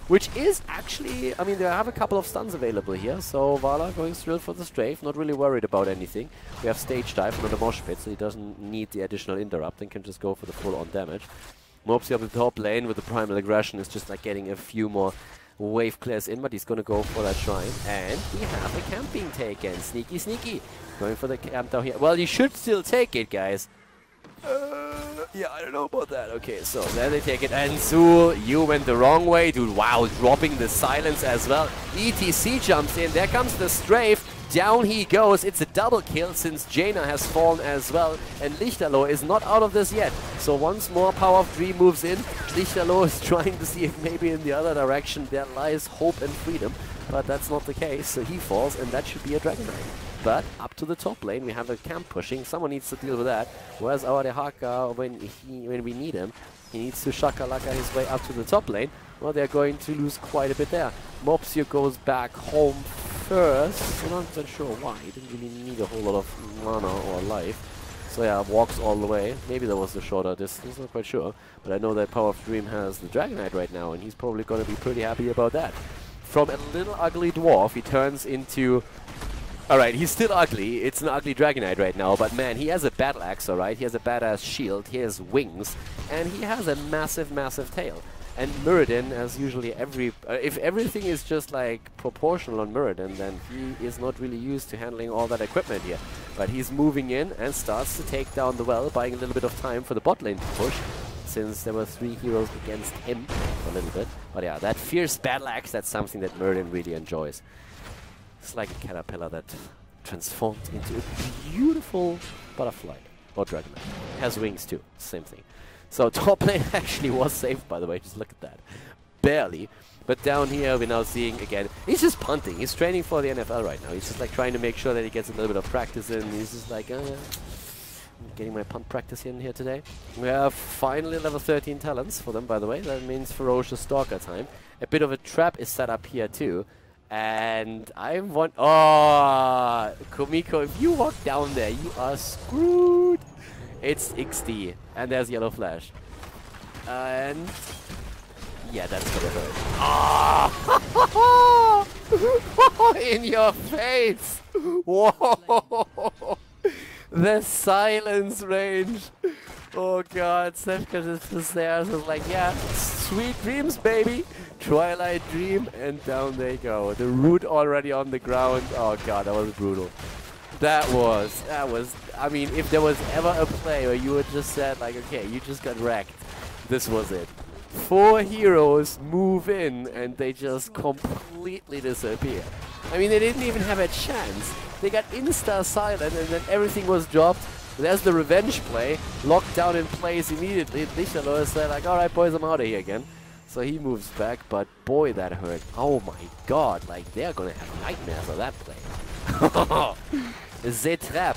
which is actually, I mean, they have a couple of stuns available here, so Valla going straight for the strafe, not really worried about anything. We have stage dive, not a mosh pit, so he doesn't need the additional interrupt and can just go for the full-on damage. Mopsy up the top lane with the primal aggression is just like getting a few more wave clears in, but he's to go for that shrine. And we have a camp being taken. Sneaky, sneaky. Going for the camp down here. Well, you should still take it, guys. Uh, yeah, I don't know about that. Okay, so there they take it. And Zul, you went the wrong way, dude. Wow, dropping the silence as well. ETC jumps in. There comes the strafe. Down he goes. It's a double kill since Jaina has fallen as well. And Lichterloh is not out of this yet. So once more Power of Three moves in. Lichterloh is trying to see if maybe in the other direction there lies hope and freedom. But that's not the case. So he falls and that should be a Dragon Knight. But up to the top lane, we have a camp pushing. Someone needs to deal with that. Whereas our Dehaka, when, he, when we need him, he needs to shakalaka his way up to the top lane. Well, they're going to lose quite a bit there. Mopsio goes back home first. I'm not sure why. He didn't really need a whole lot of mana or life. So yeah, walks all the way. Maybe that was the shorter distance, not quite sure. But I know that Power of Dream has the Dragon Knight right now, and he's probably going to be pretty happy about that. From a little ugly dwarf, he turns into Alright, he's still ugly. It's an ugly Dragon Knight right now, but man, he has a battle axe, alright? He has a badass shield, he has wings, and he has a massive, massive tail. And Muradin, as usually every... Uh, if everything is just like proportional on Muradin, then he is not really used to handling all that equipment here. But he's moving in and starts to take down the well, buying a little bit of time for the bot lane to push since there were three heroes against him a little bit. But yeah, that fierce battle axe, that's something that Muradin really enjoys. It's like a caterpillar that transformed into a beautiful butterfly or dragon. Has wings too, same thing. So top lane actually was saved by the way, just look at that. Barely. But down here we're now seeing again, he's just punting. He's training for the NFL right now. He's just like trying to make sure that he gets a little bit of practice in. He's just like, uh, getting my punt practice in here today. We have finally level 13 talents for them, by the way. That means Ferocious Stalker time. A bit of a trap is set up here too. And I want. Oh, Komiko, if you walk down there, you are screwed. It's XD, and there's Yellow Flash. And yeah, that's gonna hurt. Ah! In your face! Whoa! The silence range. Oh god, Sefka just there, was like, yeah, sweet dreams, baby. Twilight Dream, and down they go. The root already on the ground. Oh god, that was brutal. That was, that was, I mean, if there was ever a play where you would just said, like, okay, you just got wrecked, this was it. Four heroes move in, and they just completely disappear. I mean, they didn't even have a chance. They got insta-silent, and then everything was dropped. There's the revenge play, locked down in place immediately. Lichterloh said, like, alright boys, I'm out of here again. So he moves back, but boy, that hurt. Oh my god, like they're gonna have nightmares of that play. the trap.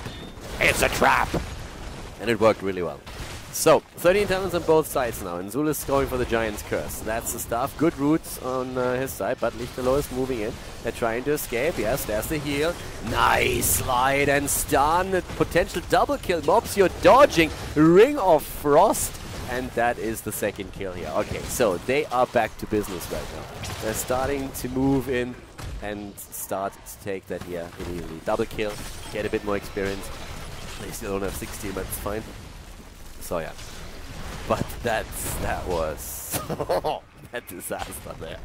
It's a trap! And it worked really well. So, 13 talents on both sides now, and Zul is going for the Giant's Curse. That's the stuff. Good roots on uh, his side, but Lichterloh is moving in. They're trying to escape. Yes, there's the heal. Nice slide and stun. Potential double kill. Mobs, you're dodging. Ring of Frost. And that is the second kill here. Okay, so they are back to business right now. They're starting to move in and start to take that here immediately. Double kill, get a bit more experience. They still don't have 16, but it's fine. So yeah. But that's, that was that disaster there.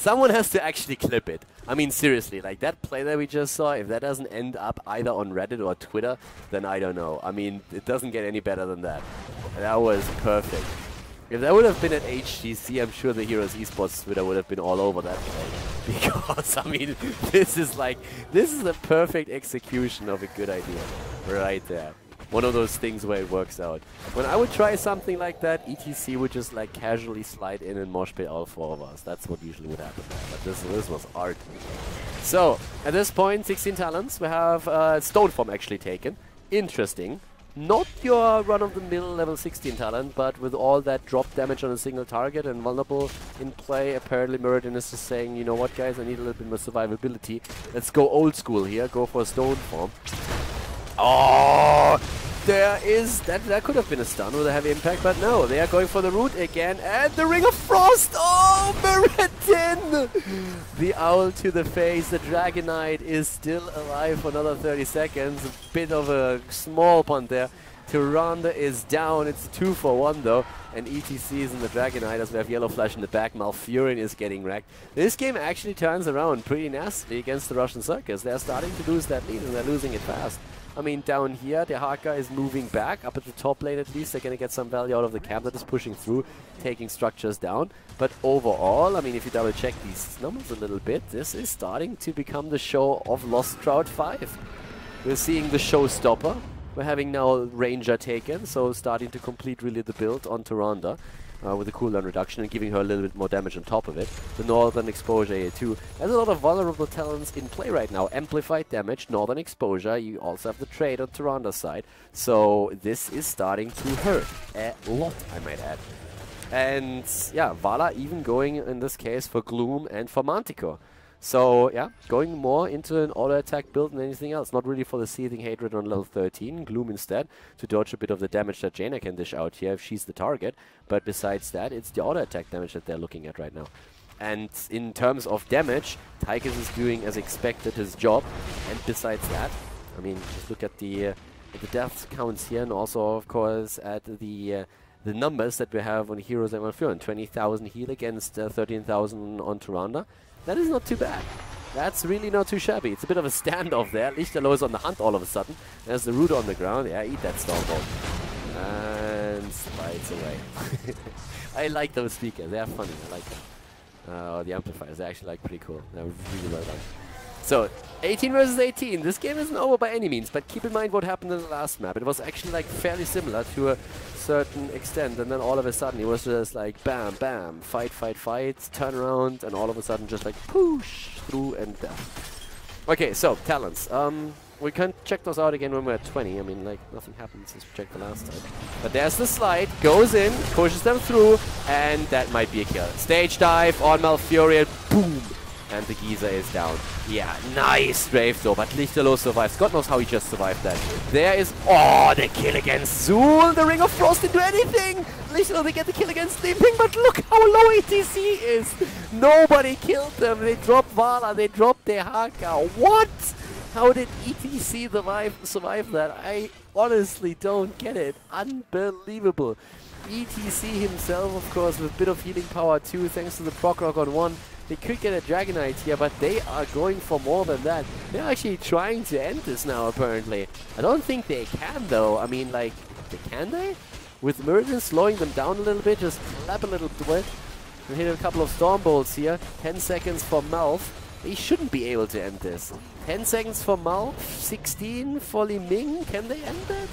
Someone has to actually clip it. I mean, seriously, like that play that we just saw, if that doesn't end up either on Reddit or Twitter, then I don't know. I mean, it doesn't get any better than that. That was perfect. If that would have been at HGC, I'm sure the Heroes Esports Twitter would have been all over that play. Because, I mean, this is like, this is a perfect execution of a good idea. Right there one of those things where it works out. When I would try something like that, ETC would just like casually slide in and mosh pit all four of us. That's what usually would happen. But this, this was art. So, at this point, 16 talents. We have uh, Stone Form actually taken. Interesting. Not your run-of-the-mill level 16 talent, but with all that drop damage on a single target and vulnerable in play, apparently Muradin is just saying, you know what guys, I need a little bit more survivability. Let's go old school here, go for a Stone Form. Oh, there is... That, that could have been a stun with a heavy impact, but no. They are going for the root again. And the Ring of Frost! Oh, Muradin! The owl to the face. The Dragon Knight is still alive for another 30 seconds. A bit of a small punt there. Tyrande is down. It's two for one though. And ETC is in the Dragon Knight as we have Yellow Flash in the back. Malfurion is getting wrecked. This game actually turns around pretty nastily against the Russian Circus. They're starting to lose that lead and they're losing it fast. I mean, down here, Dehaka is moving back. Up at the top lane, at least, they're going to get some value out of the camp that is pushing through, taking structures down. But overall, I mean, if you double check these numbers a little bit, this is starting to become the show of Lost Crowd 5. We're seeing the showstopper. We're having now Ranger taken, so starting to complete really the build on Tyrande uh, with the cooldown reduction and giving her a little bit more damage on top of it. The Northern Exposure A2 has a lot of vulnerable talents in play right now. Amplified damage, Northern Exposure, you also have the trade on Tyrande's side. So this is starting to hurt a lot, I might add. And yeah, Valla even going in this case for Gloom and for Manticore. So yeah, going more into an auto attack build than anything else. Not really for the Seething Hatred on level 13, Gloom instead, to dodge a bit of the damage that Jaina can dish out here if she's the target. But besides that, it's the auto attack damage that they're looking at right now. And in terms of damage, Tychus is doing as expected his job. And besides that, I mean, just look at the uh, the death counts here, and also of course at the uh, the numbers that we have on Heroes and Malfurion. 20,000 heal against uh, 13,000 on Tyrande. That is not too bad. That's really not too shabby. It's a bit of a standoff there. Lichterloh is on the hunt all of a sudden. There's the root on the ground. Yeah, eat that Stormbolt. And slides away. I like those speakers. They are funny. I like them. Uh, the amplifiers. They're actually like pretty cool. They're really well done. So, 18 versus 18. This game isn't over by any means, but keep in mind what happened in the last map. It was actually like fairly similar to a certain extent, and then all of a sudden it was just like bam, bam, fight, fight, fight, turn around, and all of a sudden just like push through and death. Okay, so talents. Um, we can check those out again when we're at 20. I mean, like, nothing happened since we checked the last time. But there's the slide, goes in, pushes them through, and that might be a kill. Stage dive on Malfurion, boom! And the Giza is down. Yeah, nice strafe though, but Lichterloh survives. God knows how he just survived that. There is... Oh, the kill against Zul! The Ring of Frost didn't do anything! Lichterloh, they get the kill against Limping, but look how low ETC is! Nobody killed them. They dropped Valla, they dropped their Haka. What? How did ETC survive, survive that? I honestly don't get it. Unbelievable. ETC himself, of course, with a bit of healing power too, thanks to the Prog Rock on one. They could get a Dragon Knight here, but they are going for more than that. They're actually trying to end this now, apparently. I don't think they can, though. I mean, like, they can they? With Muradin slowing them down a little bit, just clap a little bit and hit a couple of Storm Bolts here. 10 seconds for Malf. They shouldn't be able to end this. 10 seconds for Malf, 16 for Li Ming. Can they end that?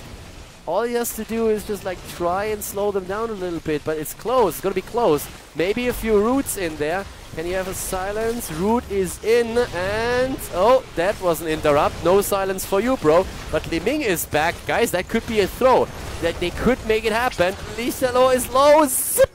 All he has to do is just like try and slow them down a little bit, but it's close. It's gonna be close. Maybe a few roots in there. Can you have a silence? Root is in and... Oh, that was an interrupt. No silence for you, bro. But Li Ming is back. Guys, that could be a throw. that they could make it happen. Sedol is low. Zip!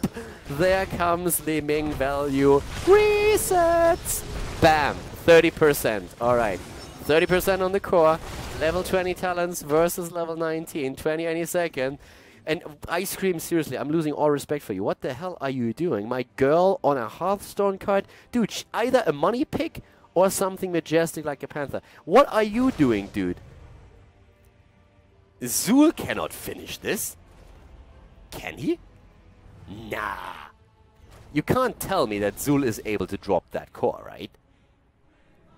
There comes Li Ming value. Resets! Bam! 30%. Alright. 30% on the core. Level 20 talents versus level 19. 20 any second. And Ice Cream, seriously, I'm losing all respect for you. What the hell are you doing? My girl on a Hearthstone card? Dude, either a money pick or something majestic like a panther. What are you doing, dude? Zul cannot finish this. Can he? Nah. You can't tell me that Zul is able to drop that core, right?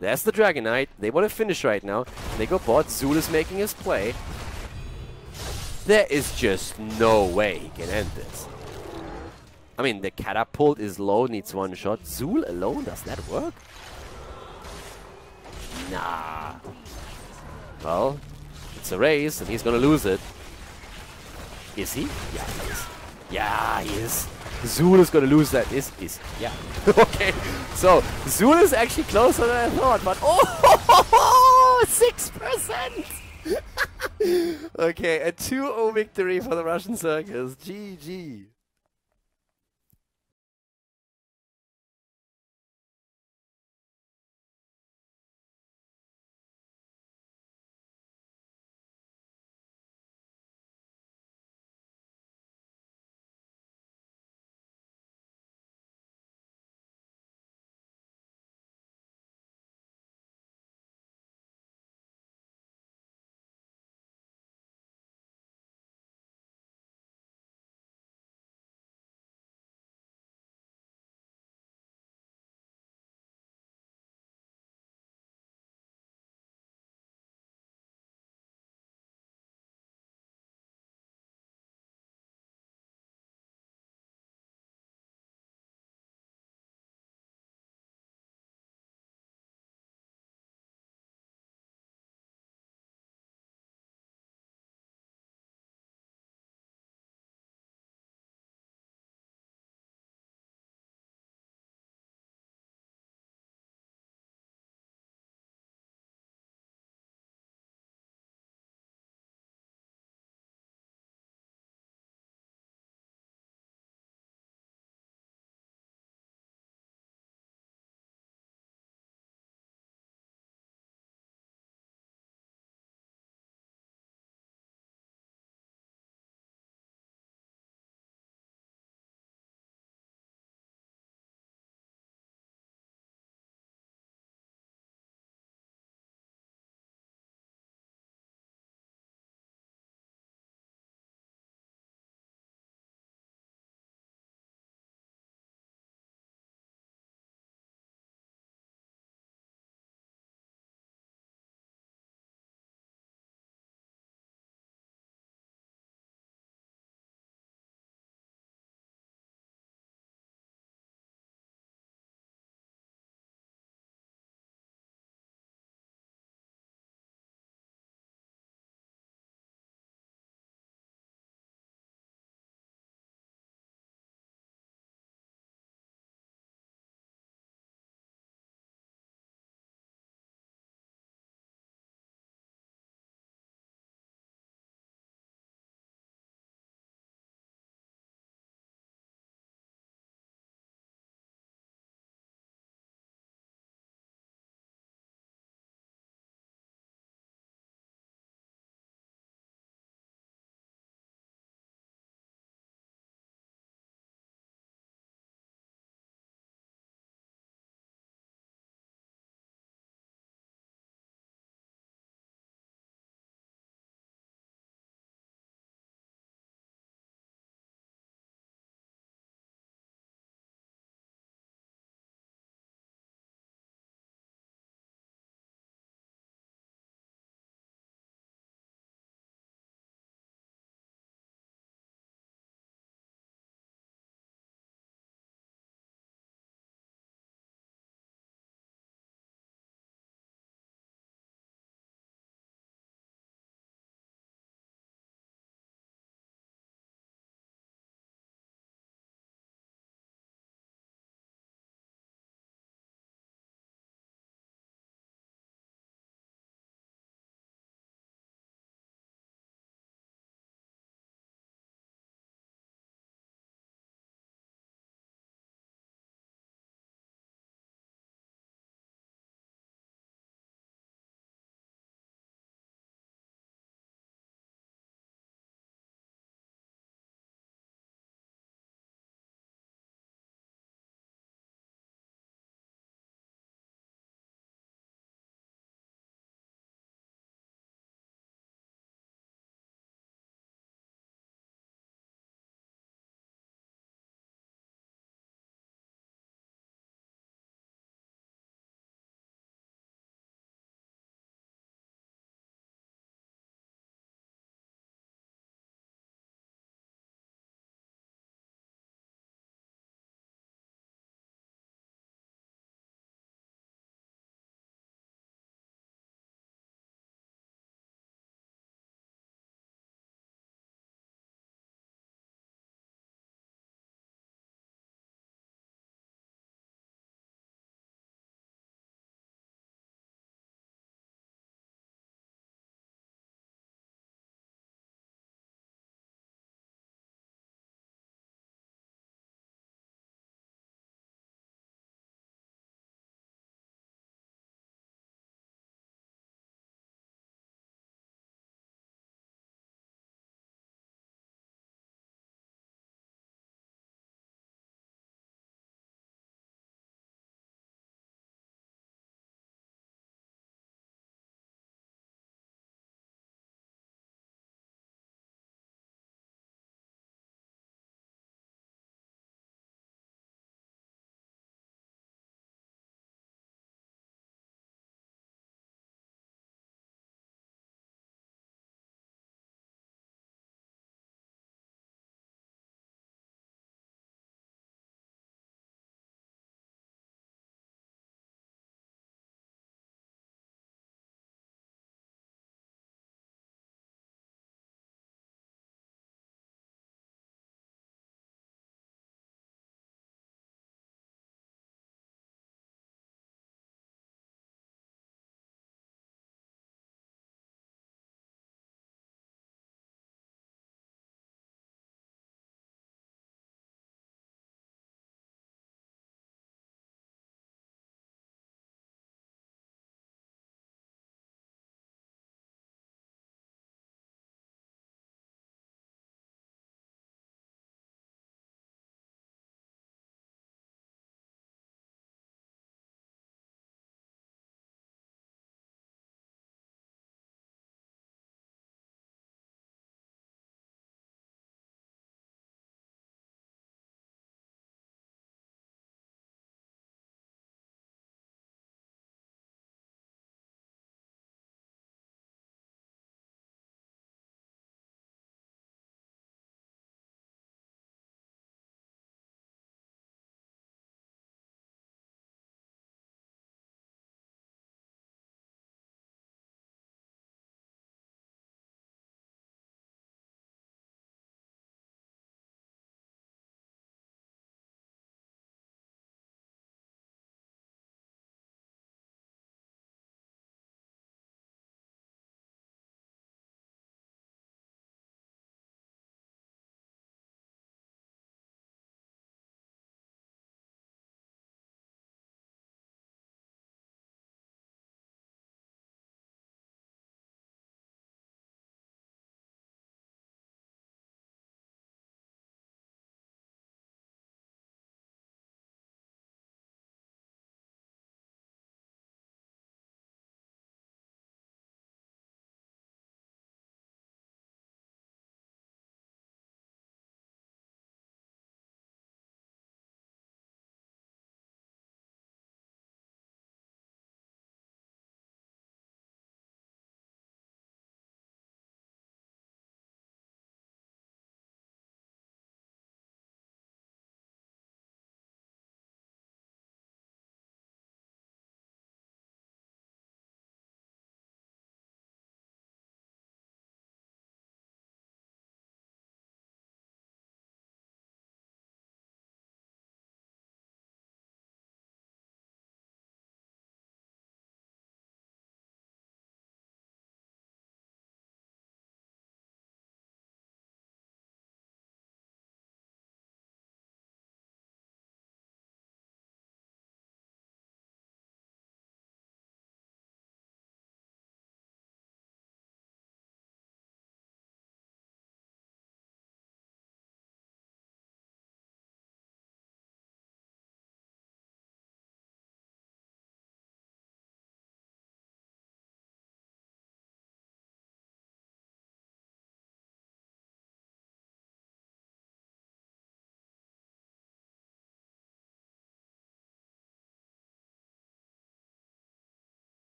There's the Dragon Knight. They want to finish right now. They go bot. Zul is making his play. There is just no way he can end this. I mean, the catapult is low, needs one shot. Zul alone, does that work? Nah. Well, it's a race, and he's gonna lose it. Is he? Yeah, he is. Yeah, he is. Zul is gonna lose that. Is is yeah. okay. So Zul is actually closer than I thought, but oh, six percent. okay, a 2-0 victory for the Russian Circus. GG.